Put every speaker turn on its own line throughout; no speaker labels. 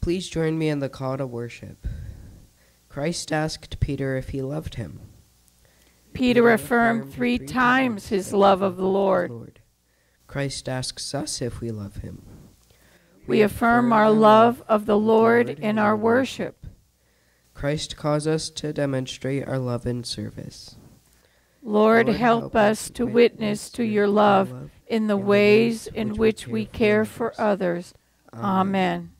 Please join me in the call to worship. Christ asked Peter if he loved him.
Peter affirmed three times his love of the Lord.
Christ asks us if we love him.
We affirm our love of the Lord in our worship.
Christ calls us to demonstrate our love in service.
Lord, help us to witness to your love in the ways in which we care for others. Amen.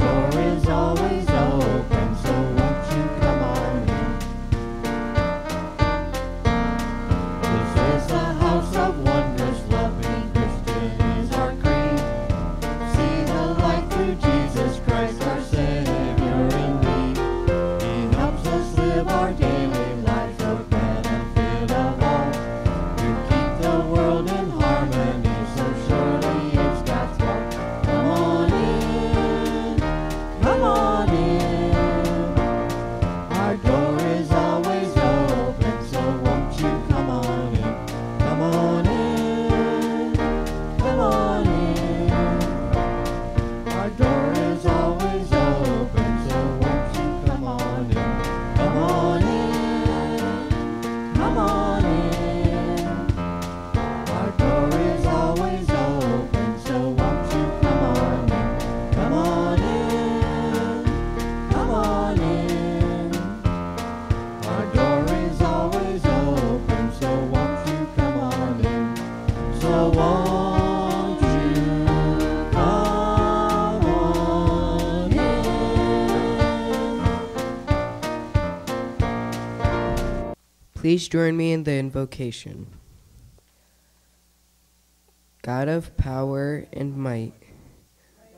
Our
Please join me in the invocation. God of power and might,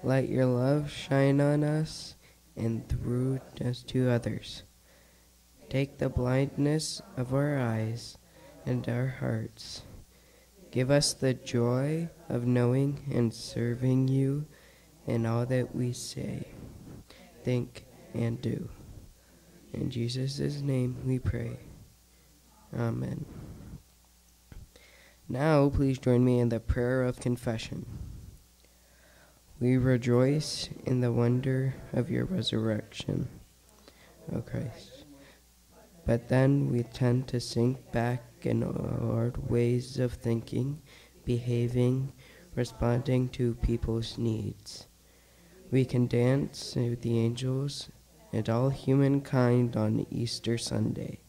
let your love shine on us and through us to others. Take the blindness of our eyes and our hearts. Give us the joy of knowing and serving you in all that we say, think, and do. In Jesus' name we pray. Amen. Now, please join me in the prayer of confession. We rejoice in the wonder of your resurrection, O Christ. But then we tend to sink back in our ways of thinking, behaving, responding to people's needs. We can dance with the angels and all humankind on Easter Sunday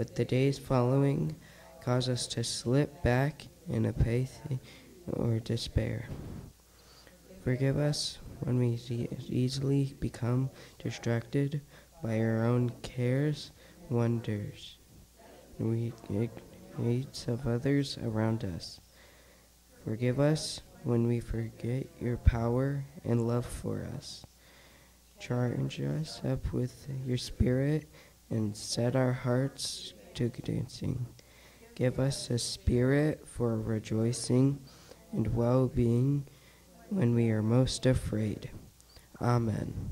but the days following cause us to slip back in apathy or despair. Forgive us when we easily become distracted by our own cares, wonders, and needs of others around us. Forgive us when we forget your power and love for us. Charge us up with your spirit and set our hearts to dancing. Give us a spirit for rejoicing and well being when we are most afraid. Amen.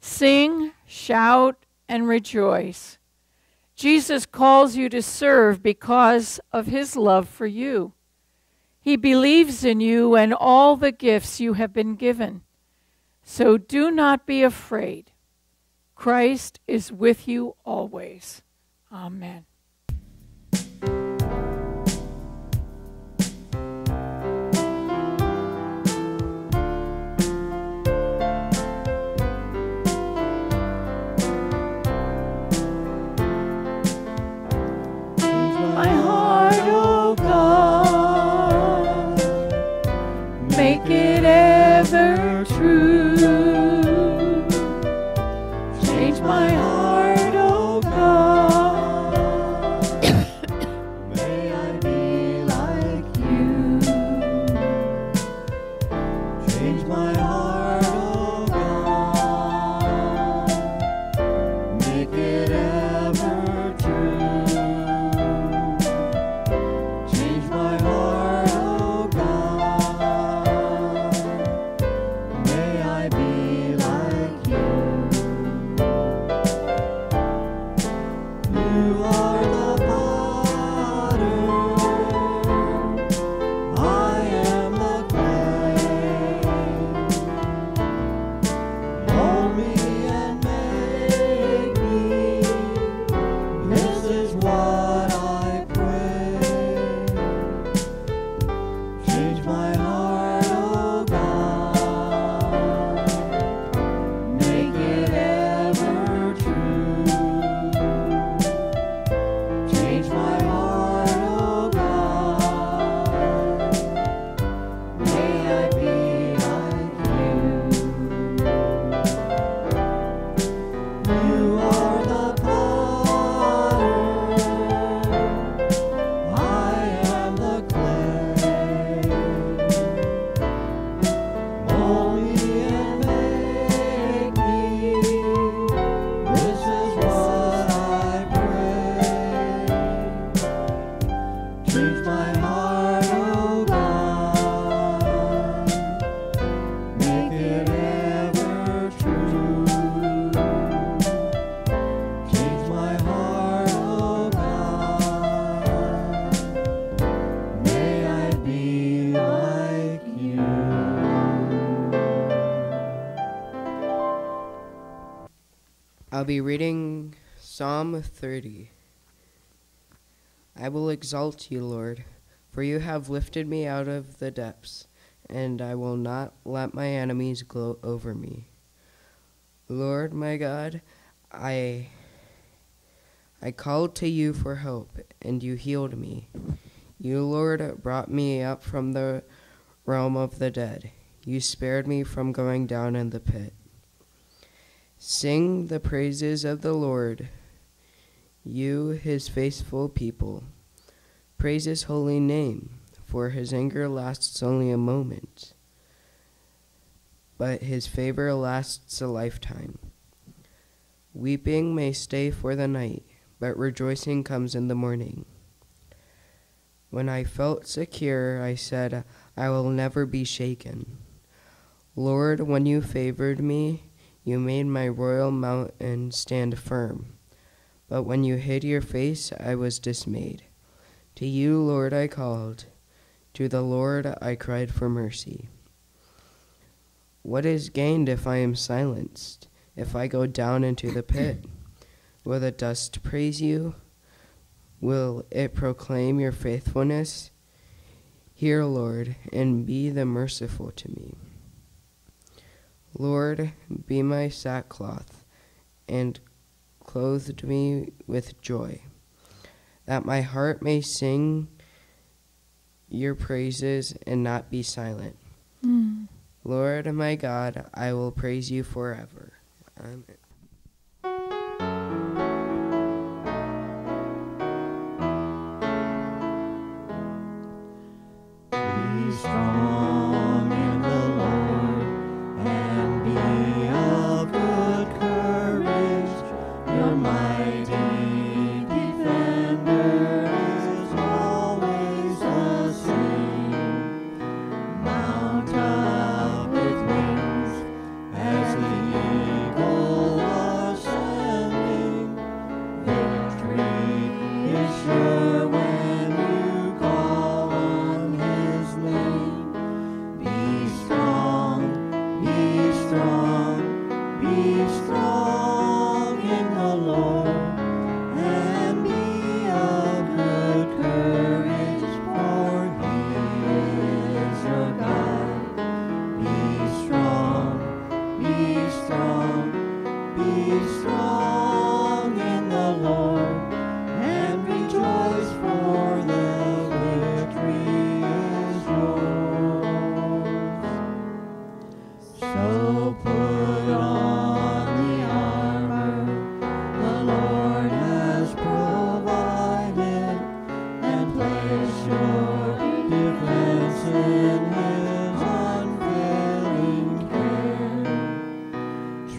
Sing, shout, and rejoice. Jesus calls you to serve because of his love for you. He believes in you and all the gifts you have been given. So do not be afraid. Christ is with you always. Amen.
I'll be reading Psalm 30. I will exalt you, Lord, for you have lifted me out of the depths, and I will not let my enemies gloat over me. Lord my God, I I called to you for help, and you healed me. You, Lord, brought me up from the realm of the dead. You spared me from going down in the pit. Sing the praises of the Lord, you, his faithful people. Praise his holy name, for his anger lasts only a moment, but his favor lasts a lifetime. Weeping may stay for the night, but rejoicing comes in the morning. When I felt secure, I said, I will never be shaken. Lord, when you favored me, you made my royal mountain stand firm. But when you hid your face, I was dismayed. To you, Lord, I called. To the Lord I cried for mercy. What is gained if I am silenced? If I go down into the pit? Will the dust praise you? Will it proclaim your faithfulness? Hear, Lord, and be the merciful to me. Lord, be my sackcloth, and clothed me with joy, that my heart may sing your praises and not be silent.
Mm.
Lord my God, I will praise you forever. Amen.
Be strong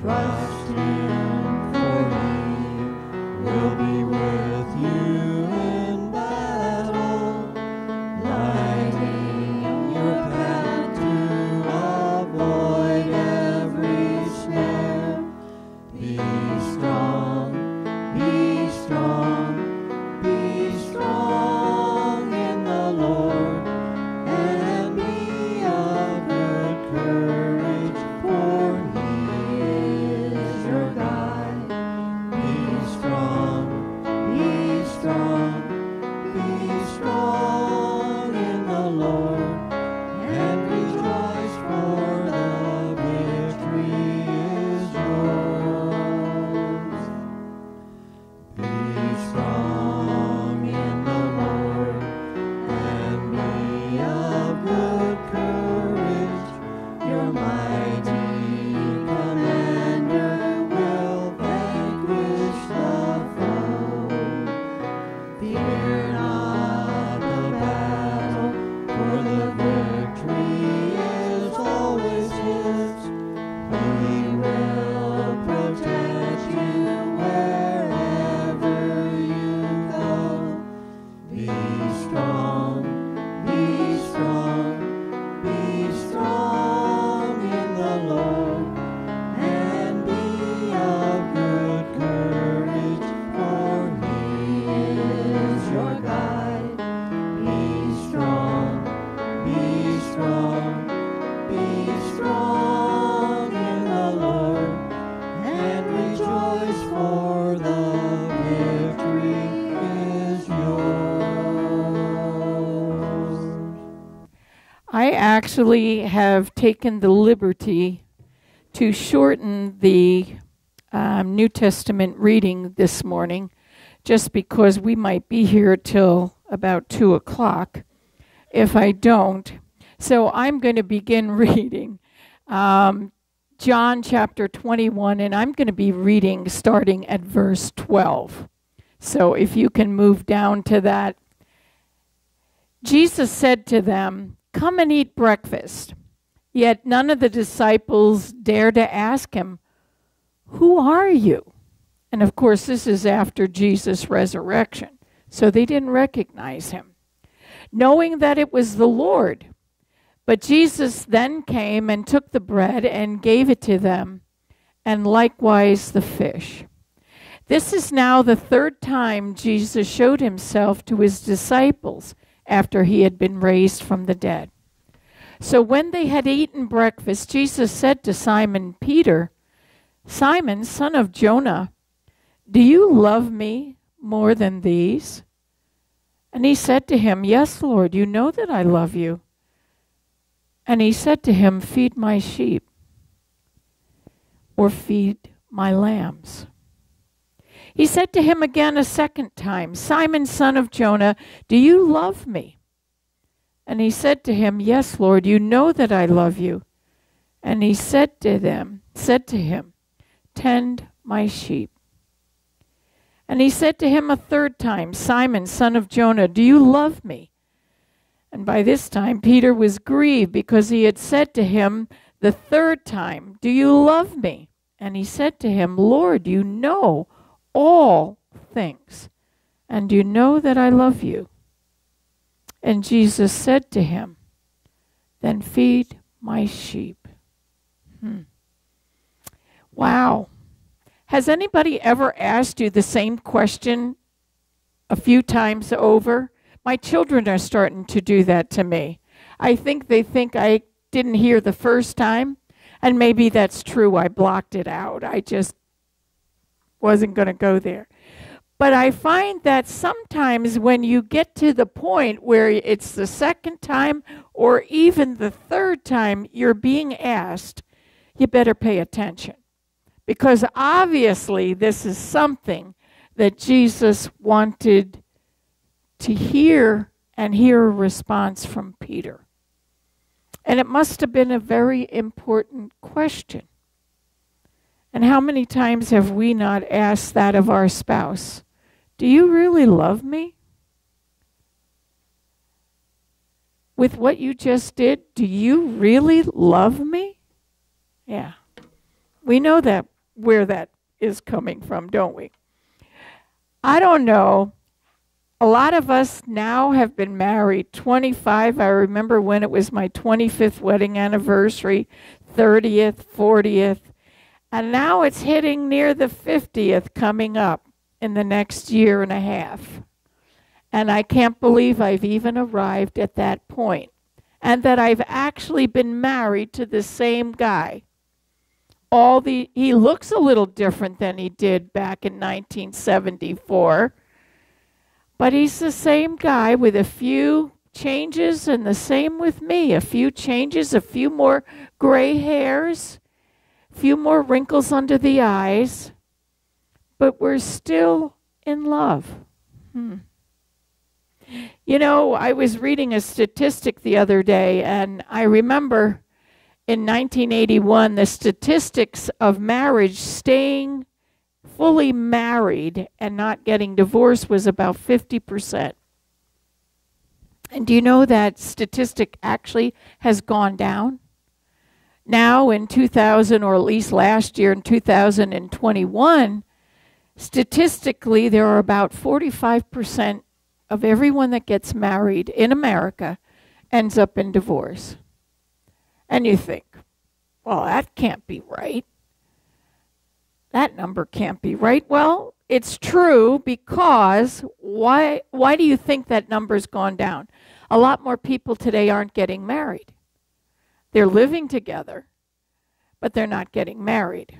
trust in
actually have taken the liberty to shorten the um, New Testament reading this morning just because we might be here till about 2 o'clock if I don't. So I'm going to begin reading um, John chapter 21, and I'm going to be reading starting at verse 12. So if you can move down to that. Jesus said to them, Come and eat breakfast. Yet none of the disciples dare to ask him, Who are you? And of course, this is after Jesus' resurrection, so they didn't recognize him, knowing that it was the Lord. But Jesus then came and took the bread and gave it to them, and likewise the fish. This is now the third time Jesus showed himself to his disciples after he had been raised from the dead. So when they had eaten breakfast, Jesus said to Simon Peter, Simon, son of Jonah, do you love me more than these? And he said to him, Yes, Lord, you know that I love you. And he said to him, Feed my sheep, or feed my lambs. He said to him again a second time, Simon, son of Jonah, do you love me? And he said to him, Yes, Lord, you know that I love you. And he said to them, said to him, Tend my sheep. And he said to him a third time, Simon, son of Jonah, do you love me? And by this time Peter was grieved because he had said to him the third time, Do you love me? And he said to him, Lord, you know all things, and you know that I love you. And Jesus said to him, Then feed my sheep. Hmm. Wow. Has anybody ever asked you the same question a few times over? My children are starting to do that to me. I think they think I didn't hear the first time, and maybe that's true. I blocked it out. I just wasn't going to go there. But I find that sometimes when you get to the point where it's the second time or even the third time you're being asked, you better pay attention. Because obviously, this is something that Jesus wanted to hear and hear a response from Peter. And it must have been a very important question. And how many times have we not asked that of our spouse? Do you really love me? With what you just did, do you really love me? Yeah. We know that where that is coming from, don't we? I don't know. A lot of us now have been married 25. I remember when it was my 25th wedding anniversary, 30th, 40th. And now it's hitting near the 50th coming up in the next year and a half. And I can't believe I've even arrived at that point. And that I've actually been married to the same guy. All the he looks a little different than he did back in 1974. But he's the same guy with a few changes and the same with me. A few changes, a few more gray hairs few more wrinkles under the eyes, but we're still in love. Hmm. You know, I was reading a statistic the other day, and I remember in 1981 the statistics of marriage staying fully married and not getting divorced was about 50%. And do you know that statistic actually has gone down? Now in 2000, or at least last year in 2021, statistically, there are about 45% of everyone that gets married in America ends up in divorce. And you think, well, that can't be right. That number can't be right. Well, it's true because why why do you think that number's gone down? A lot more people today aren't getting married. They're living together, but they're not getting married.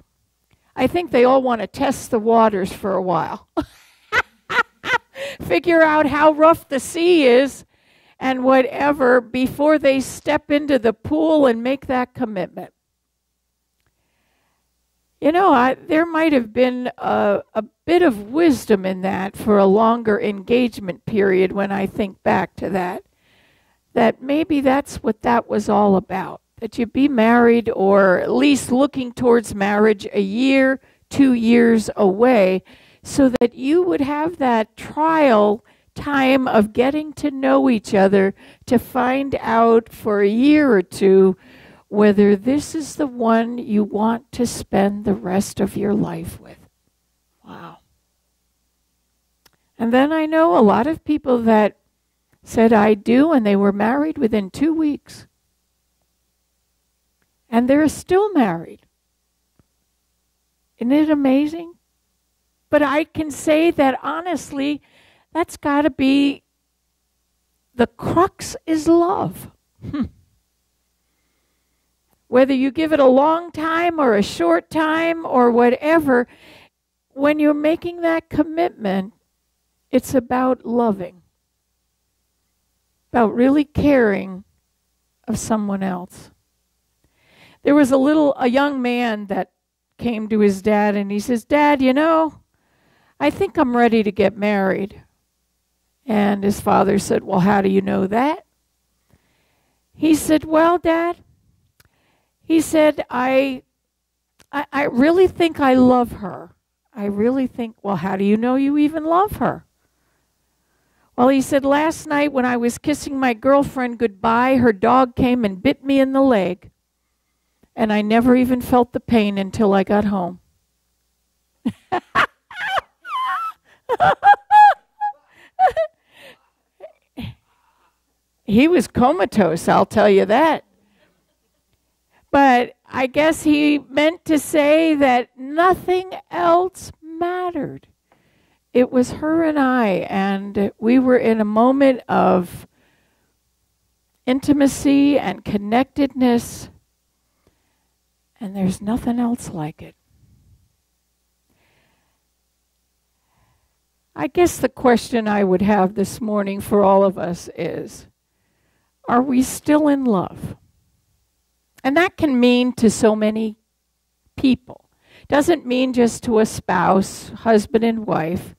I think they all want to test the waters for a while. Figure out how rough the sea is and whatever before they step into the pool and make that commitment. You know, I, there might have been a, a bit of wisdom in that for a longer engagement period when I think back to that. That maybe that's what that was all about. That you be married or at least looking towards marriage a year, two years away, so that you would have that trial time of getting to know each other to find out for a year or two whether this is the one you want to spend the rest of your life with. Wow. And then I know a lot of people that said, I do, and they were married within two weeks. And they're still married. Isn't it amazing? But I can say that honestly, that's got to be the crux is love. Hmm whether you give it a long time or a short time or whatever, when you're making that commitment, it's about loving, about really caring of someone else. There was a little, a young man that came to his dad and he says, Dad, you know, I think I'm ready to get married. And his father said, Well, how do you know that? He said, Well, Dad, he said, I, I, I really think I love her. I really think, well, how do you know you even love her? Well, he said, last night when I was kissing my girlfriend goodbye, her dog came and bit me in the leg. And I never even felt the pain until I got home. he was comatose, I'll tell you that. But I guess he meant to say that nothing else mattered. It was her and I, and we were in a moment of intimacy and connectedness, and there's nothing else like it. I guess the question I would have this morning for all of us is Are we still in love? And that can mean to so many people. Doesn't mean just to a spouse, husband and wife,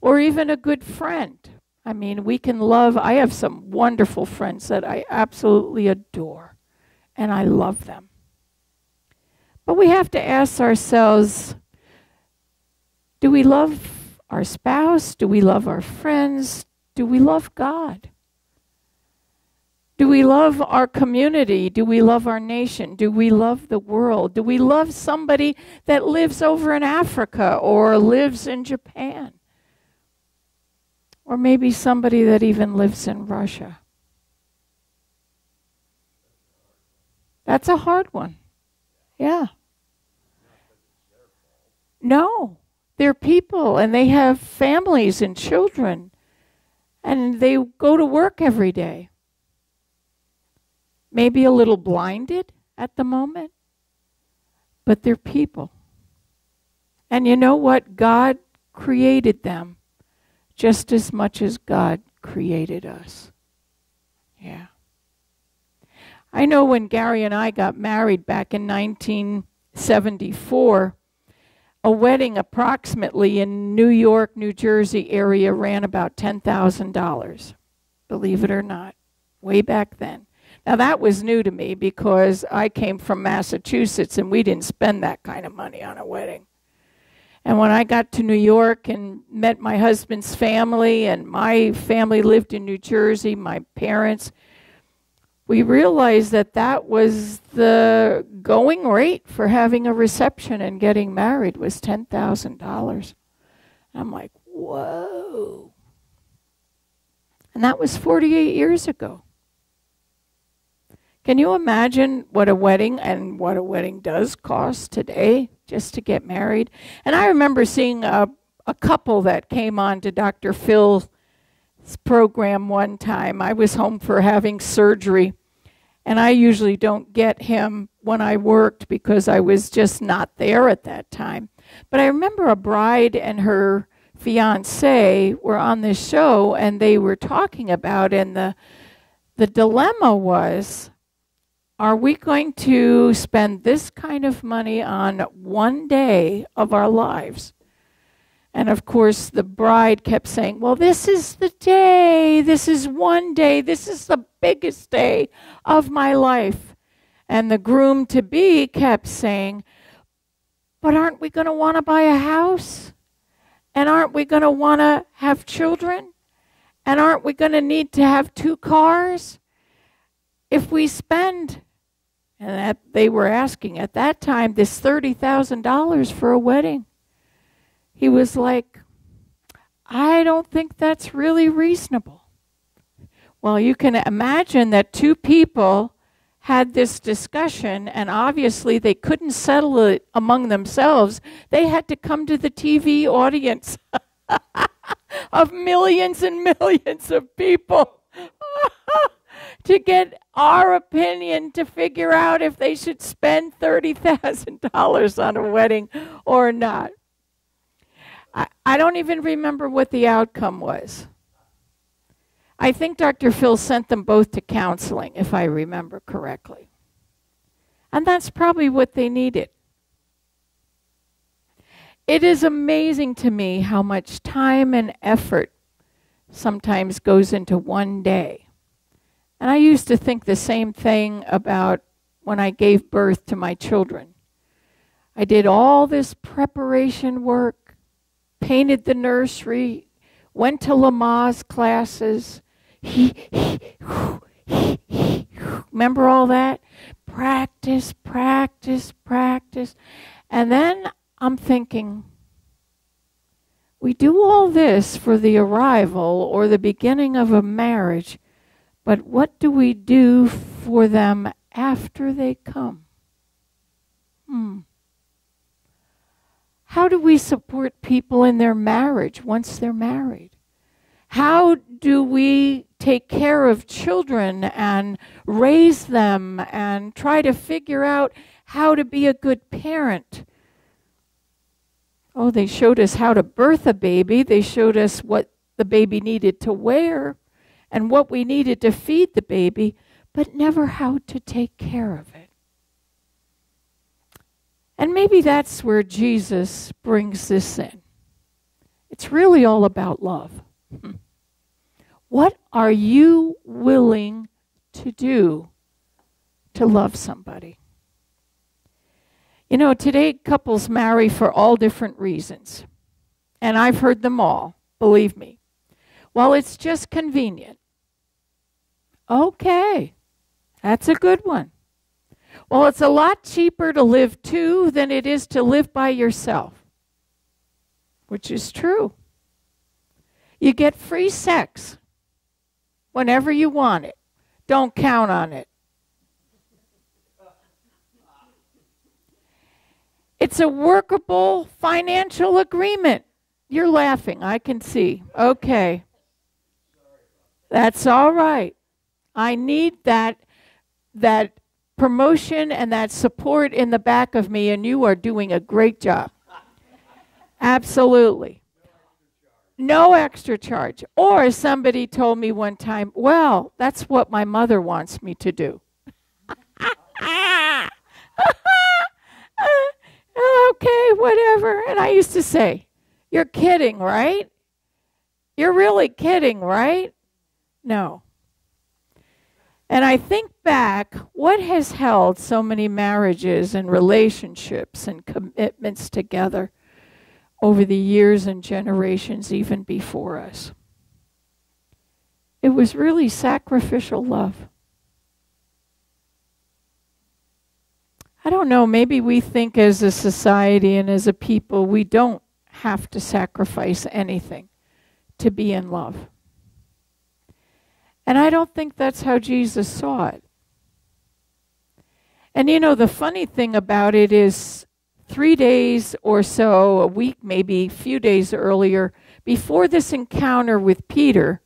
or even a good friend. I mean, we can love, I have some wonderful friends that I absolutely adore, and I love them. But we have to ask ourselves do we love our spouse? Do we love our friends? Do we love God? Do we love our community? Do we love our nation? Do we love the world? Do we love somebody that lives over in Africa or lives in Japan? Or maybe somebody that even lives in Russia? That's a hard one. Yeah. No, they're people and they have families and children and they go to work every day maybe a little blinded at the moment, but they're people. And you know what? God created them just as much as God created us. Yeah. I know when Gary and I got married back in 1974, a wedding approximately in New York, New Jersey area ran about $10,000. Believe it or not, way back then. Now, that was new to me because I came from Massachusetts and we didn't spend that kind of money on a wedding. And when I got to New York and met my husband's family, and my family lived in New Jersey, my parents, we realized that that was the going rate for having a reception and getting married was $10,000. I'm like, whoa. And that was 48 years ago. Can you imagine what a wedding and what a wedding does cost today just to get married? And I remember seeing a, a couple that came on to Dr. Phil's program one time. I was home for having surgery, and I usually don't get him when I worked because I was just not there at that time. But I remember a bride and her fiance were on this show, and they were talking about, and the the dilemma was are we going to spend this kind of money on one day of our lives? And of course, the bride kept saying, Well, this is the day. This is one day. This is the biggest day of my life. And the groom to be kept saying, But aren't we going to want to buy a house? And aren't we going to want to have children? And aren't we going to need to have two cars? If we spend, and that they were asking at that time, this $30,000 for a wedding he was like, I don't think that's really reasonable. Well, you can imagine that two people had this discussion, and obviously they couldn't settle it among themselves. They had to come to the TV audience of millions and millions of people to get our opinion to figure out if they should spend $30,000 on a wedding or not. I, I don't even remember what the outcome was. I think Dr. Phil sent them both to counseling, if I remember correctly. And that's probably what they needed. It is amazing to me how much time and effort sometimes goes into one day. And I used to think the same thing about when I gave birth to my children. I did all this preparation work painted the nursery, went to Lamaze classes. Remember all that? Practice, practice, practice. And then I'm thinking, we do all this for the arrival or the beginning of a marriage, but what do we do for them after they come? Hmm. How do we support people in their marriage once they're married? How do we take care of children and raise them and try to figure out how to be a good parent? Oh, they showed us how to birth a baby. They showed us what the baby needed to wear and what we needed to feed the baby, but never how to take care of it. And maybe that's where Jesus brings this in. It's really all about love. What are you willing to do to love somebody? You know, today couples marry for all different reasons. And I've heard them all, believe me. Well, it's just convenient. Okay, that's a good one. Well, it's a lot cheaper to live two than it is to live by yourself, which is true. You get free sex whenever you want it. Don't count on it. It's a workable financial agreement. You're laughing, I can see. Okay. That's all right. I need that that promotion and that support in the back of me, and you are doing a great job. Absolutely. No extra charge. Or somebody told me one time, well, that's what my mother wants me to do. okay, whatever. And I used to say, You're kidding, right? You're really kidding, right? No. And I think back, what has held so many marriages and relationships and commitments together over the years and generations, even before us? It was really sacrificial love. I don't know, maybe we think as a society and as a people, we don't have to sacrifice anything to be in love. And I don't think that's how Jesus saw it. And you know, the funny thing about it is, three days or so, a week maybe, a few days earlier, before this encounter with Peter,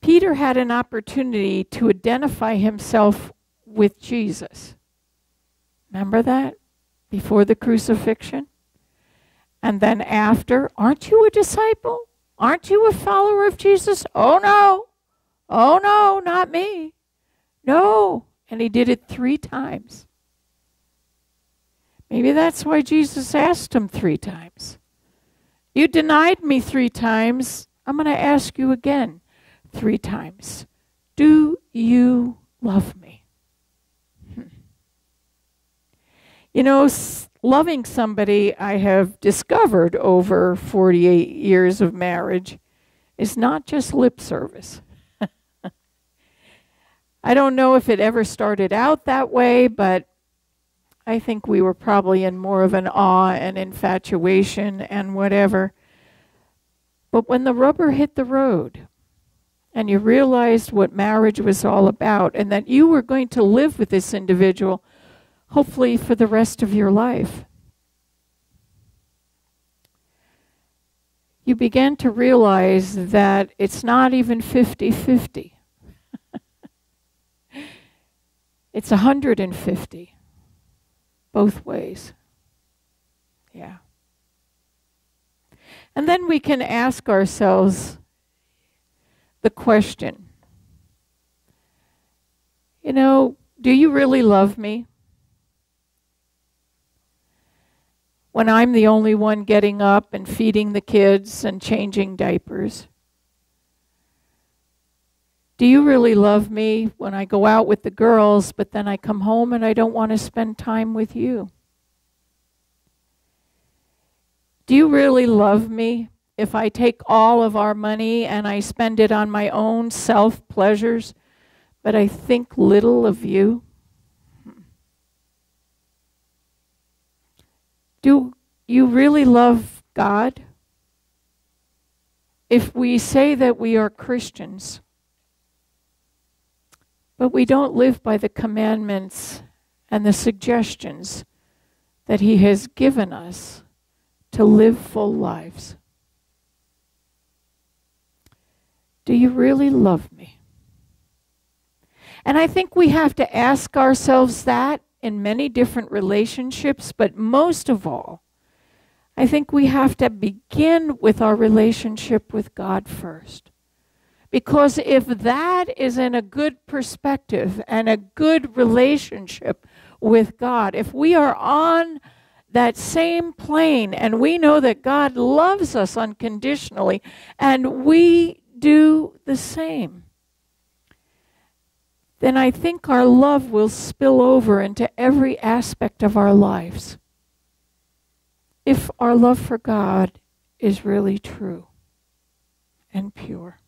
Peter had an opportunity to identify himself with Jesus. Remember that? Before the crucifixion? And then after, aren't you a disciple? Aren't you a follower of Jesus? Oh no. Oh, no, not me. No. And he did it three times. Maybe that's why Jesus asked him three times. You denied me three times. I'm going to ask you again three times. Do you love me? Hmm. You know, loving somebody I have discovered over 48 years of marriage is not just lip service. I don't know if it ever started out that way, but I think we were probably in more of an awe and infatuation and whatever. But when the rubber hit the road and you realized what marriage was all about and that you were going to live with this individual, hopefully for the rest of your life, you begin to realize that it's not even 50 50. it's 150 both ways. Yeah. And then we can ask ourselves the question you know, do you really love me? When I'm the only one getting up and feeding the kids and changing diapers? Do you really love me when I go out with the girls, but then I come home and I don't want to spend time with you? Do you really love me if I take all of our money and I spend it on my own self pleasures, but I think little of you? Do you really love God? If we say that we are Christians, but we don't live by the commandments and the suggestions that He has given us to live full lives, do you really love me? And I think we have to ask ourselves that in many different relationships, but most of all, I think we have to begin with our relationship with God first. Because if that is in a good perspective and a good relationship with God, if we are on that same plane and we know that God loves us unconditionally and we do the same, then I think our love will spill over into every aspect of our lives. If our love for God is really true and pure.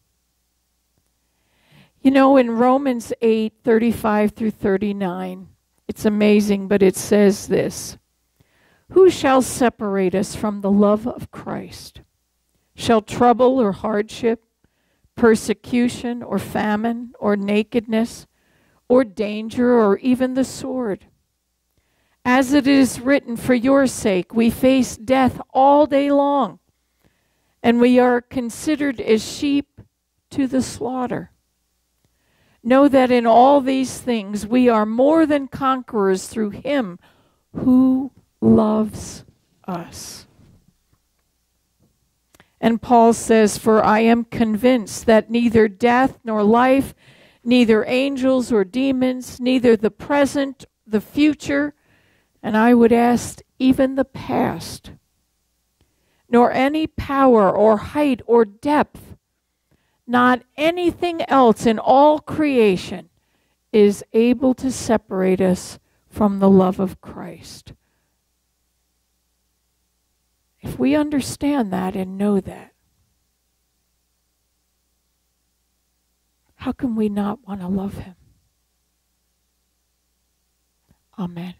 You know, in Romans 8 35 through 39, it's amazing, but it says this Who shall separate us from the love of Christ? Shall trouble or hardship, persecution or famine or nakedness? Or danger or even the sword. As it is written, for your sake we face death all day long, and we are considered as sheep to the slaughter. Know that in all these things we are more than conquerors through him who loves us. And Paul says, For I am convinced that neither death nor life neither angels or demons, neither the present, the future, and I would ask even the past, nor any power or height or depth, not anything else in all creation is able to separate us from the love of Christ. If we understand that and know that, How can we not want to love him? Amen.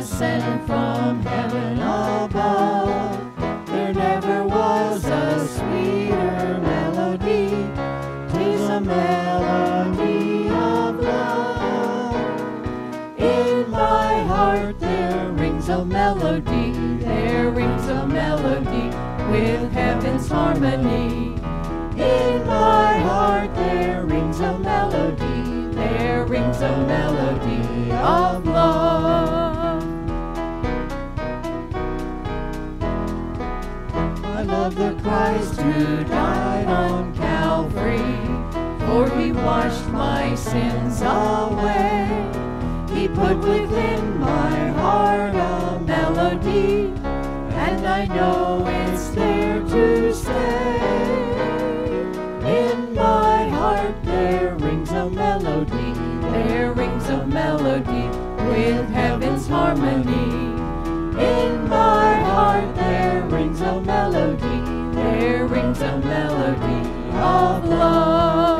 sent from heaven above.
A melody,
there rings a melody with heaven's harmony.
In my heart there rings a melody there
rings a melody of love.
I love the Christ who died on
Calvary, for he washed my sins away. He put within my heart melody, and I know it's there to stay. In my heart there rings a melody, there rings a melody with heaven's harmony. In my heart there rings a melody, there rings a melody of love.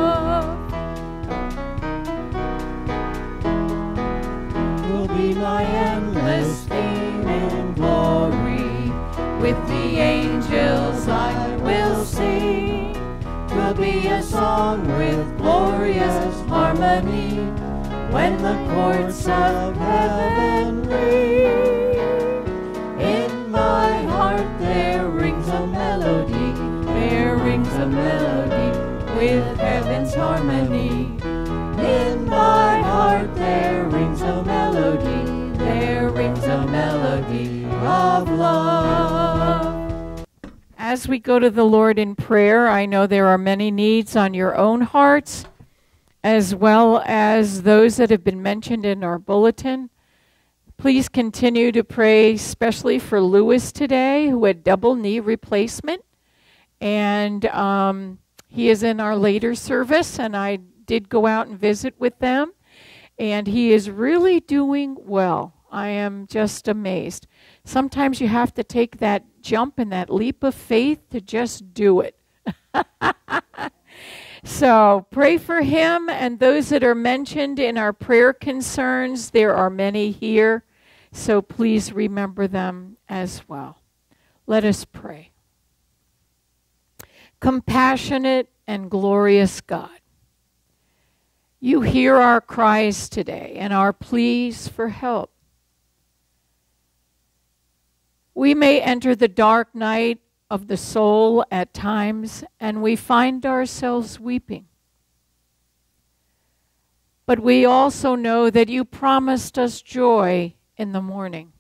Angels I will sing. Will be a song with glorious harmony when the courts of heaven ring. In my heart there rings a melody, there rings a melody with heaven's harmony. In my heart there As we go to the Lord in prayer, I know there are many needs on your own hearts, as well as those that have been mentioned in our bulletin. Please continue to pray, especially for Lewis today, who had double knee replacement. And um, he is in our later service, and I did go out and visit with them. And he is really doing well. I am just amazed. Sometimes you have to take that jump and that leap of faith to just do it. so pray for him and those that are mentioned in our prayer concerns. There are many here, so please remember them as well. Let us pray. Compassionate and glorious God, you hear our cries today and our pleas for help. We may enter the dark night of the soul at times and we find ourselves weeping. But we also know that you promised us joy in the morning.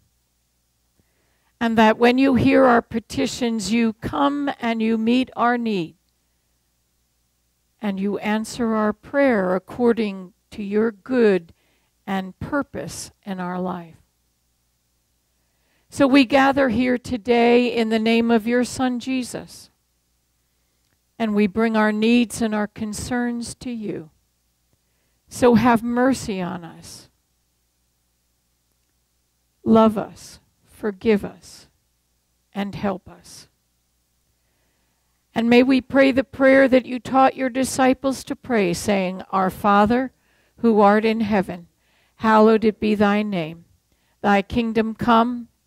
And that when you hear our petitions, you come and you meet our need. And you answer our prayer according to your good and purpose in our life. So we gather here today in the name of your Son, Jesus. And we bring our needs and our concerns to you. So have mercy on us. Love us, forgive us, and help us. And may we pray the prayer that you taught your disciples to pray, saying, Our Father, who art in heaven, hallowed it be thy name. Thy kingdom come,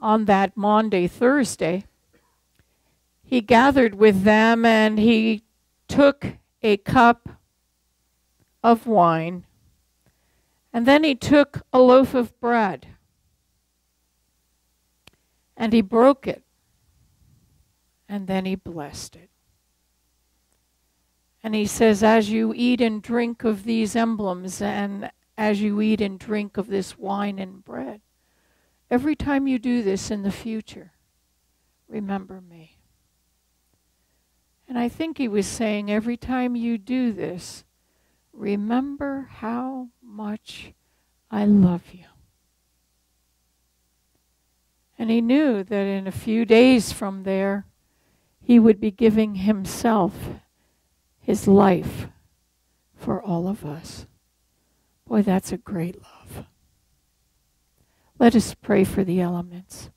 on that Maundy, Thursday, he gathered with them and he took a cup of wine. And then he took a loaf of bread. And he broke it. And then he blessed it. And he says, As you eat and drink of these emblems, and as you eat and drink of this wine and bread, every time you do this in the future, remember me. And I think he was saying, every time you do this, remember how much I love you. And he knew that in a few days from there, he would be giving himself his life for all of us. Boy, that's a great love. Let us pray for the elements.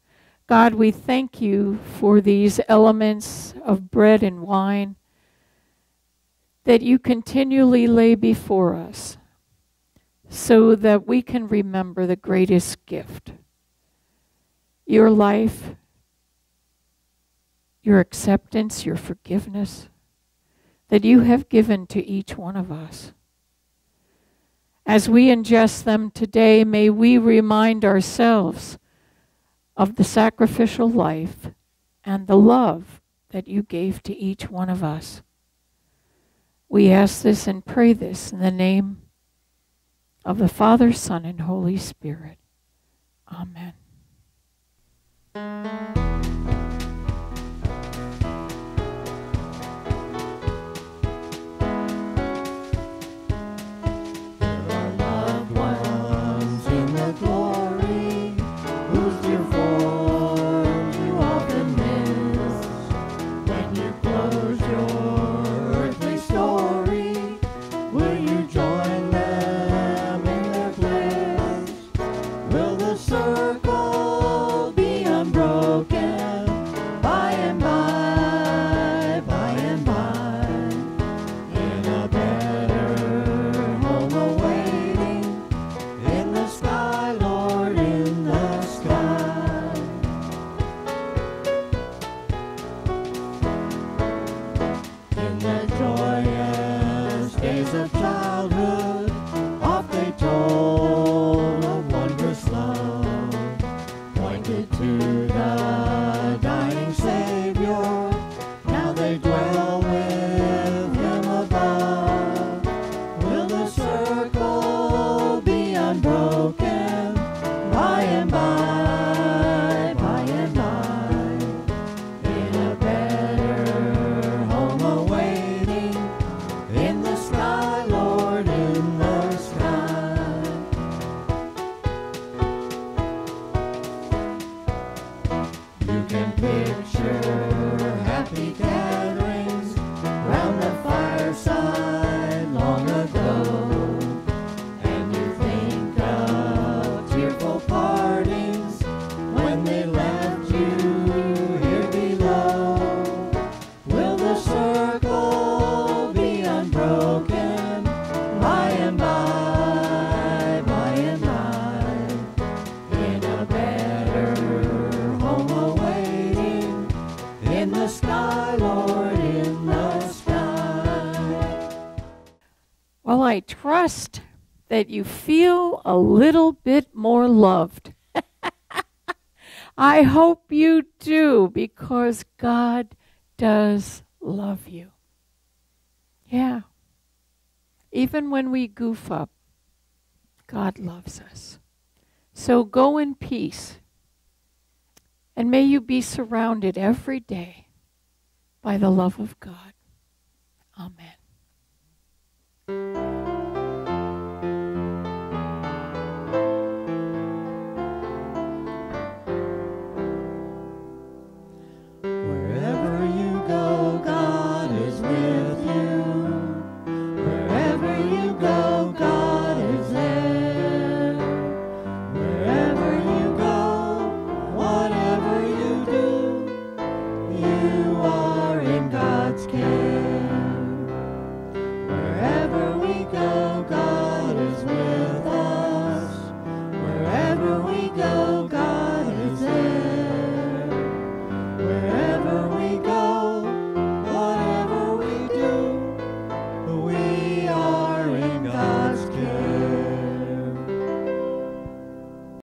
God, we thank you for these elements of bread and wine that you continually lay before us
so that we can remember the greatest gift your life, your acceptance, your forgiveness that you have given to each one of us. As we ingest them today, may we remind ourselves of the sacrificial life and the love that you gave to each one of us. We ask this and pray this in the name of the Father, Son, and Holy Spirit. Amen. That you feel a little bit more loved. I hope you do because God does love you. Yeah. Even when we goof up, God loves us. So go in peace. And may you be surrounded every day by the love of God. Amen.